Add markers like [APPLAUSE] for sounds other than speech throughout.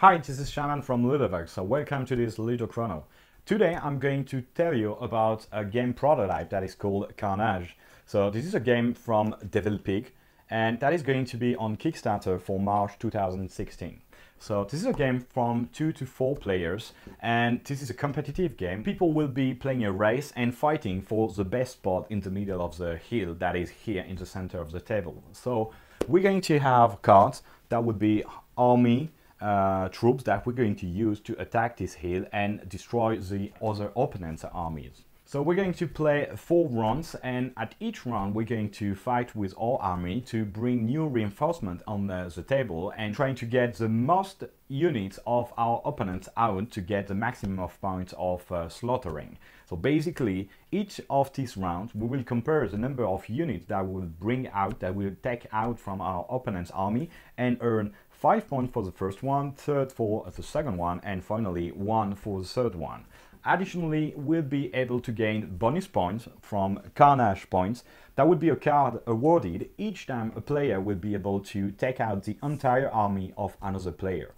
Hi, this is Shaman from Ludovox, so welcome to this Ludo Chrono. Today I'm going to tell you about a game prototype that is called Kharnage. So this is a game from Devil Pig and that is going to be on Kickstarter for March 2016. So this is a game from two to four players and this is a competitive game. People will be playing a race and fighting for the best spot in the middle of the hill that is here in the center of the table. So we're going to have cards that would be army, uh, troops that we're going to use to attack this hill and destroy the other opponent's armies. So we're going to play four rounds and at each round we're going to fight with our army to bring new reinforcement on the, the table and trying to get the most units of our opponents out to get the maximum of points of uh, slaughtering. So basically each of these rounds we will compare the number of units that we'll bring out, that we'll take out from our opponent's army and earn 5 points for the first one, third for the second one and finally 1 for the third one. Additionally, we'll be able to gain bonus points from Carnage points. That would be a card awarded each time a player will be able to take out the entire army of another player.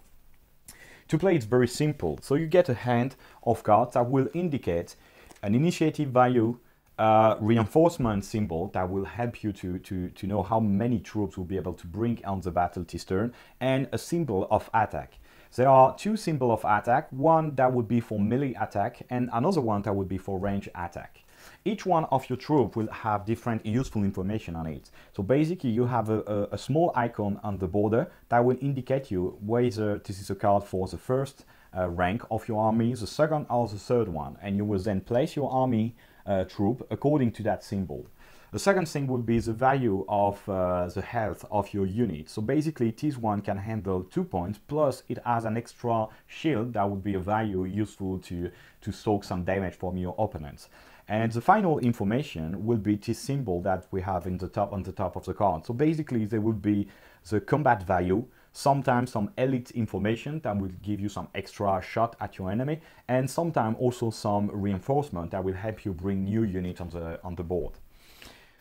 To play it's very simple, so you get a hand of cards that will indicate an initiative value, uh, reinforcement symbol that will help you to, to, to know how many troops will be able to bring on the battle this turn, and a symbol of attack. There are two symbols of attack, one that would be for melee attack and another one that would be for range attack. Each one of your troops will have different useful information on it. So basically you have a, a, a, small icon on the border that will indicate you whether this is a card for the first uh, rank of your army, the second or the third one. And you will then place your army uh, troop according to that symbol. The second thing would be the value of uh, the health of your unit. So basically this one can handle two points plus it has an extra shield that would be a value useful to, to soak some damage from your opponents. And the final information will be this symbol that we have in the top on the top of the card. So basically there would be the combat value, sometimes some elite information that will give you some extra shot at your enemy, and sometimes also some reinforcement that will help you bring new units on the on the board.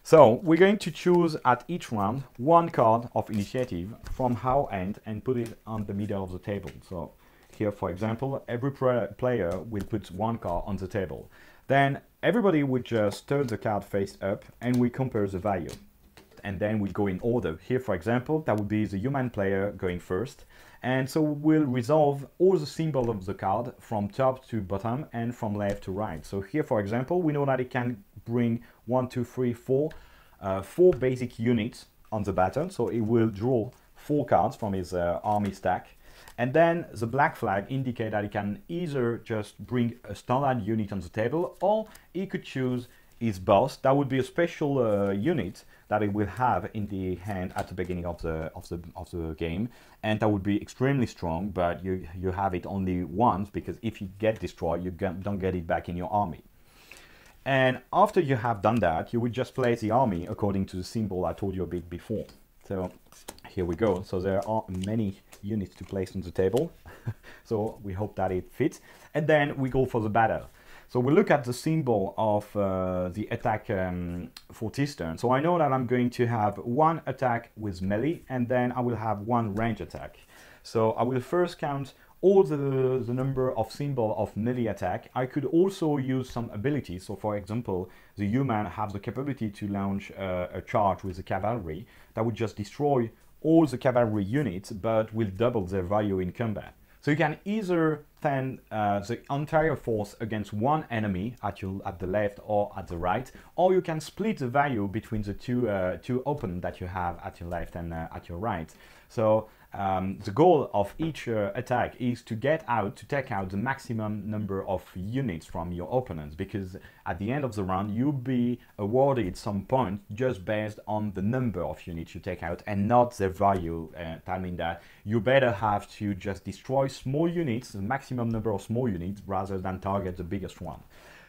So we're going to choose at each round one card of initiative from our end and put it on the middle of the table. So here, for example, every player will put one card on the table. Then everybody would just turn the card face up and we compare the value. And then we go in order. Here, for example, that would be the human player going first. And so we'll resolve all the symbols of the card from top to bottom and from left to right. So here, for example, we know that it can bring one, two, three, four, uh, four basic units on the battle. So it will draw four cards from his uh, army stack. And then the black flag indicate that he can either just bring a standard unit on the table or he could choose his boss. That would be a special uh, unit that it will have in the hand at the beginning of the of the of the game, and that would be extremely strong. But you you have it only once because if you get destroyed, you get, don't get it back in your army. And after you have done that, you would just place the army according to the symbol I told you a bit before. So here we go. So there are many units to place on the table. [LAUGHS] so we hope that it fits. And then we go for the battle. So we look at the symbol of uh, the attack um, for this turn. So I know that I'm going to have one attack with melee and then I will have one range attack. So I will first count all the, the number of symbol of melee attack. I could also use some abilities. So for example, the human has the capability to launch uh, a charge with the cavalry that would just destroy all the cavalry units but will double their value in combat. So you can either send uh, the entire force against one enemy at, your, at the left or at the right, or you can split the value between the two, uh, two opponents that you have at your left and uh, at your right. So um, the goal of each uh, attack is to get out, to take out the maximum number of units from your opponents, because at the end of the round, you'll be awarded some points just based on the number of units you take out and not the value, uh, telling that you better have to just destroy small units, the maximum number of small units, rather than target the biggest one.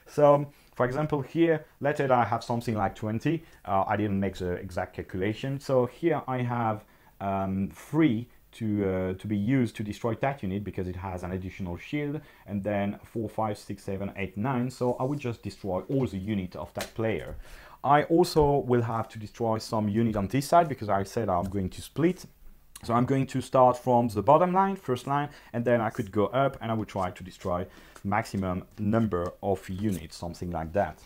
So, for example, here, let's say I have something like 20. Uh, I didn't make the exact calculation. So here I have um, free to, uh, to be used to destroy that unit because it has an additional shield and then 4, 5, 6, 7, 8, 9 so I would just destroy all the unit of that player. I also will have to destroy some unit on this side because I said I'm going to split So I'm going to start from the bottom line, first line, and then I could go up and I would try to destroy maximum number of units, something like that.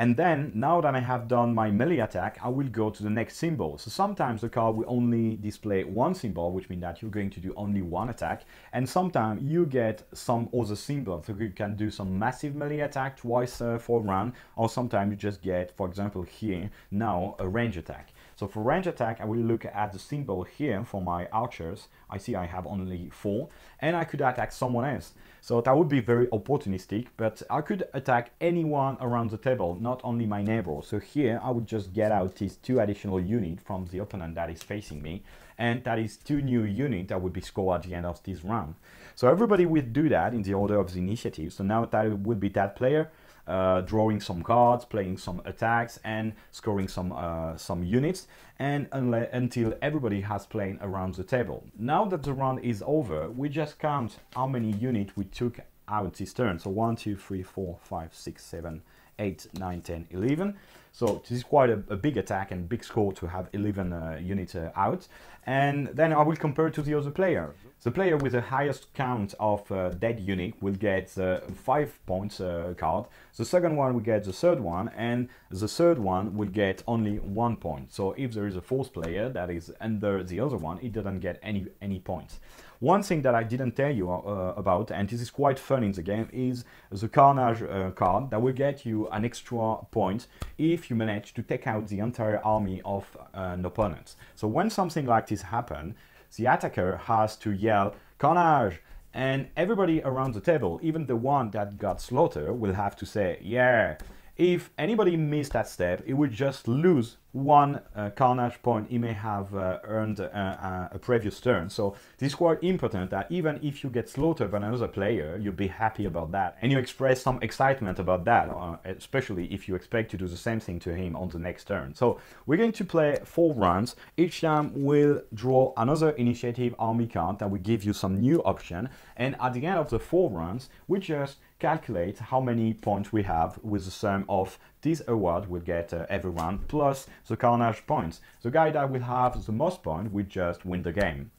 And then, now that I have done my melee attack, I will go to the next symbol. So sometimes the card will only display one symbol, which means that you're going to do only one attack. And sometimes you get some other symbol. So you can do some massive melee attack twice uh, for round, or sometimes you just get, for example, here, now a range attack. So for range attack, I will look at the symbol here for my archers. I see I have only four, and I could attack someone else. So that would be very opportunistic, but I could attack anyone around the table, not only my neighbor. So here I would just get out these two additional units from the opponent that is facing me, and that is two new units that would be scored at the end of this round. So everybody will do that in the order of the initiative. So now that would be that player, uh, drawing some cards, playing some attacks, and scoring some uh, some units, and until everybody has played around the table. Now that the round is over, we just count how many units we took out this turn. So 1, 2, 3, 4, 5, 6, 7, 8, 9, 10, 11. So this is quite a, a big attack and big score to have 11 uh, units uh, out. And then I will compare to the other player. The player with the highest count of uh, dead unit will get the 5 points uh, card. The second one will get the third one and the third one will get only 1 point. So if there is a fourth player that is under the other one, it doesn't get any, any points. One thing that I didn't tell you uh, about, and this is quite fun in the game, is the Carnage uh, card that will get you an extra point if you manage to take out the entire army of uh, an opponent. So when something like this happens, the attacker has to yell, Carnage! And everybody around the table, even the one that got slaughtered, will have to say, yeah, if anybody missed that step, it would just lose one uh, carnage point he may have uh, earned uh, uh, a previous turn. So this is quite important that even if you get slaughtered by another player, you'll be happy about that. And you express some excitement about that, uh, especially if you expect to do the same thing to him on the next turn. So we're going to play four rounds. Each time we'll draw another initiative army card that will give you some new option. And at the end of the four rounds, we just calculate how many points we have with the sum of this award will get uh, every round plus the carnage points. The guy that will have the most points will just win the game.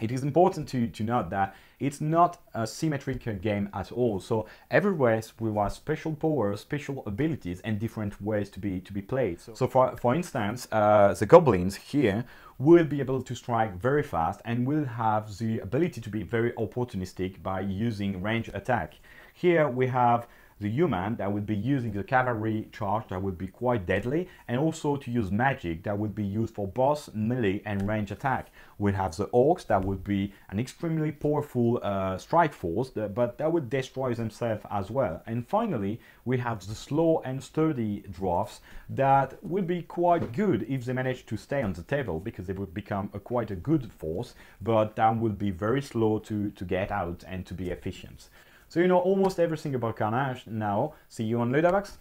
It is important to, to note that it's not a symmetric game at all. So every race will have special powers, special abilities, and different ways to be to be played. So, so for for instance, uh, the goblins here will be able to strike very fast and will have the ability to be very opportunistic by using range attack. Here we have the human that would be using the cavalry charge that would be quite deadly and also to use magic that would be used for boss, melee and range attack. We have the orcs that would be an extremely powerful uh, strike force but that would destroy themselves as well. And finally we have the slow and sturdy drafts that would be quite good if they manage to stay on the table because they would become a quite a good force but that would be very slow to, to get out and to be efficient. So you know almost everything about Kharnage now. See you on Ludovox.